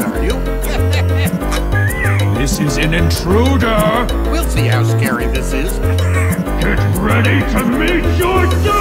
are you? This is an intruder! we'll see how scary this is. Get ready to meet your doom!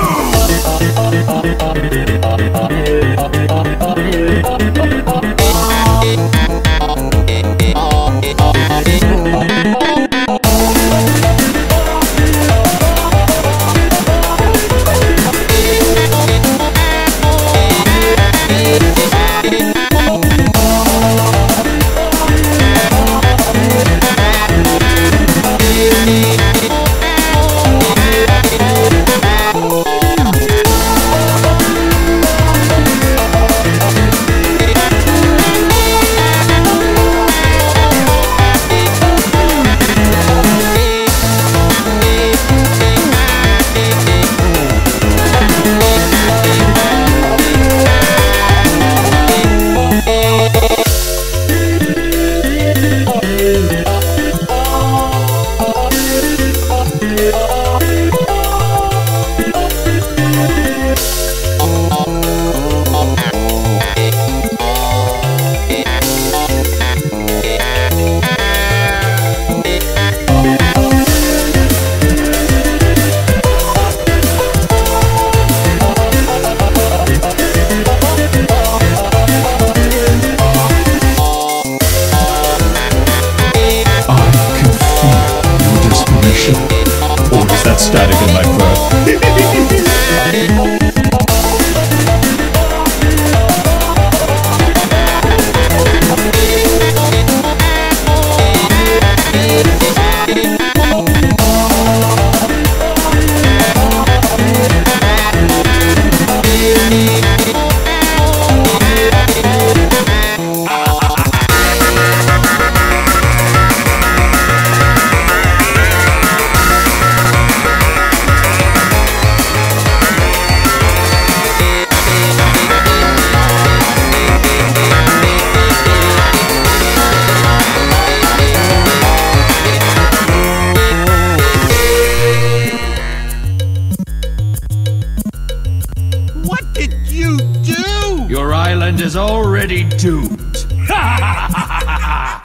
island is already doomed.